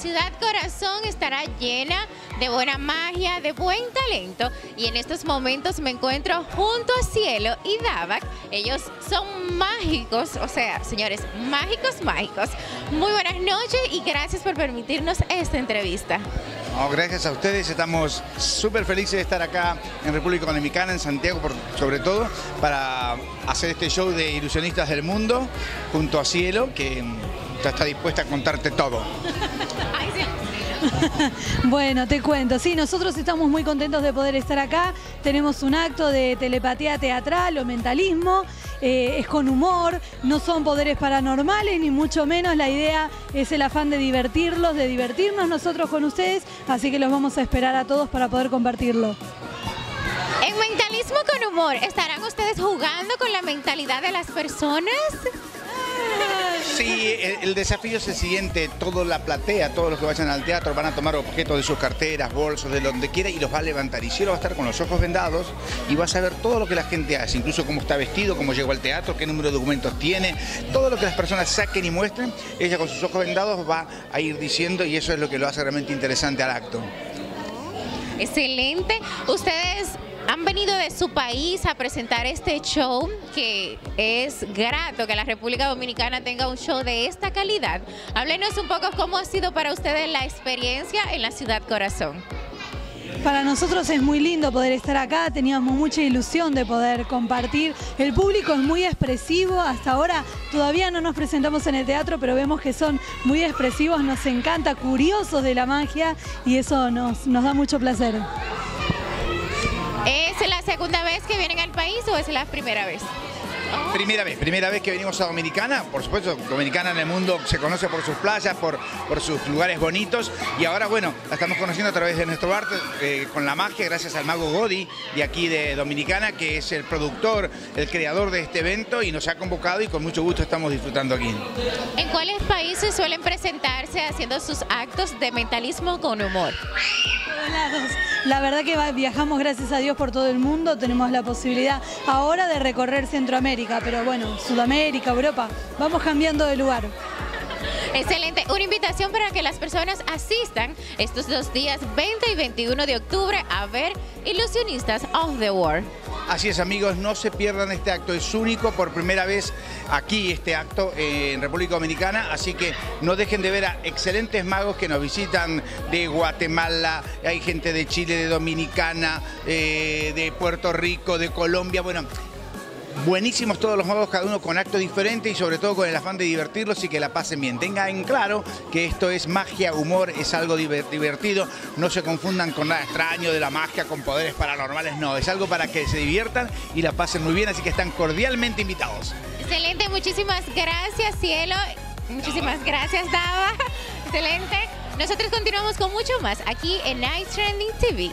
ciudad corazón estará llena de buena magia, de buen talento. Y en estos momentos me encuentro junto a Cielo y Davac. Ellos son mágicos, o sea, señores, mágicos, mágicos. Muy buenas noches y gracias por permitirnos esta entrevista. gracias a ustedes, estamos súper felices de estar acá en República Dominicana, en Santiago sobre todo, para hacer este show de ilusionistas del mundo junto a Cielo, que ya está dispuesta a contarte todo. bueno, te cuento, sí, nosotros estamos muy contentos de poder estar acá. Tenemos un acto de telepatía teatral o mentalismo, eh, es con humor, no son poderes paranormales, ni mucho menos. La idea es el afán de divertirlos, de divertirnos nosotros con ustedes, así que los vamos a esperar a todos para poder compartirlo. En mentalismo con humor, ¿estarán ustedes jugando con la mentalidad de las personas? Sí, el, desafío es el siguiente, toda la platea, todos los que vayan al teatro van a tomar objetos de sus carteras, bolsos, de donde quiera y los va a levantar. Y Cielo va a estar con los ojos vendados y va a saber todo lo que la gente hace, incluso cómo está vestido, cómo llegó al teatro, qué número de documentos tiene, todo lo que las personas saquen y muestren, ella con sus ojos vendados va a ir diciendo y eso es lo que lo hace realmente interesante al acto. Excelente. Ustedes venido de su país a presentar este show, que es grato que la República Dominicana tenga un show de esta calidad. Háblenos un poco cómo ha sido para ustedes la experiencia en la Ciudad Corazón. Para nosotros es muy lindo poder estar acá, teníamos mucha ilusión de poder compartir. El público es muy expresivo, hasta ahora todavía no nos presentamos en el teatro, pero vemos que son muy expresivos, nos encanta, curiosos de la magia y eso nos, nos da mucho placer. ¿Es la segunda vez que vienen al país o es la primera vez? Primera vez, primera vez que venimos a Dominicana, por supuesto, Dominicana en el mundo se conoce por sus playas, por, por sus lugares bonitos y ahora bueno, la estamos conociendo a través de nuestro arte eh, con la magia, gracias al mago Godi de aquí de Dominicana, que es el productor, el creador de este evento y nos ha convocado y con mucho gusto estamos disfrutando aquí. ¿En cuáles países suelen presentarse haciendo sus actos de mentalismo con humor? La verdad que viajamos gracias a Dios por todo el mundo, tenemos la posibilidad ahora de recorrer Centroamérica, pero bueno, Sudamérica, Europa, vamos cambiando de lugar. Excelente. Una invitación para que las personas asistan estos dos días, 20 y 21 de octubre, a ver Ilusionistas of the World. Así es, amigos, no se pierdan este acto. Es único por primera vez aquí este acto en República Dominicana, así que no dejen de ver a excelentes magos que nos visitan de Guatemala, hay gente de Chile, de Dominicana, eh, de Puerto Rico, de Colombia. Bueno, Buenísimos todos los magos, cada uno con acto diferente y sobre todo con el afán de divertirlos y que la pasen bien. Tengan en claro que esto es magia, humor, es algo divertido. No se confundan con nada extraño de la magia, con poderes paranormales, no. Es algo para que se diviertan y la pasen muy bien, así que están cordialmente invitados. Excelente, muchísimas gracias, Cielo. Muchísimas gracias, Dava. Excelente. Nosotros continuamos con mucho más aquí en Night Trending TV.